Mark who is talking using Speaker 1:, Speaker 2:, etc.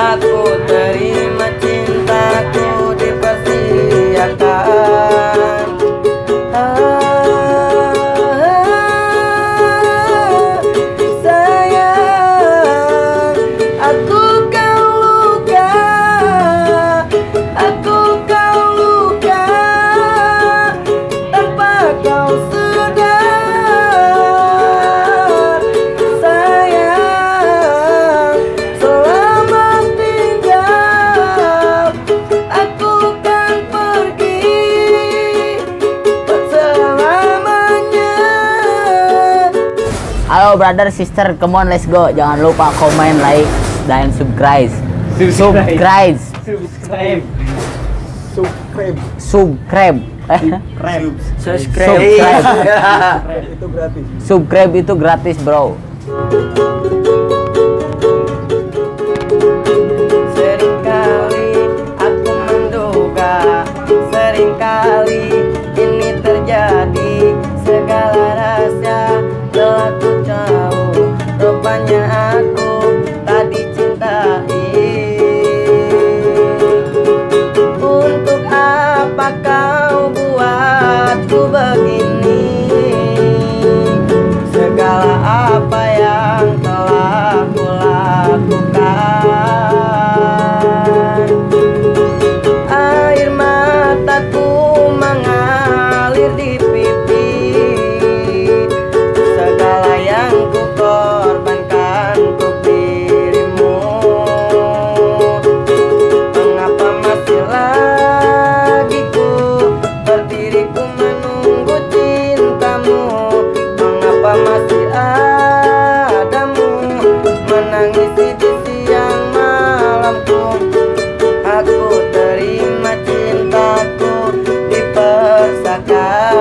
Speaker 1: Aku terima
Speaker 2: Halo brother, sister, come on let's go. Jangan lupa komen, like, dan subscribe.
Speaker 3: Subscribe. Subscribe.
Speaker 4: Subscribe.
Speaker 2: Subscribe. Eh,
Speaker 1: Subscribe Subscribe.
Speaker 4: Itu gratis.
Speaker 2: Subscribe itu gratis, bro.
Speaker 1: korbankan untuk dirimu. Mengapa masih lagi ku berdiri ku menunggu cintamu? Mengapa masih adamu menangisi di siang malamku Aku terima cintaku dipersahkan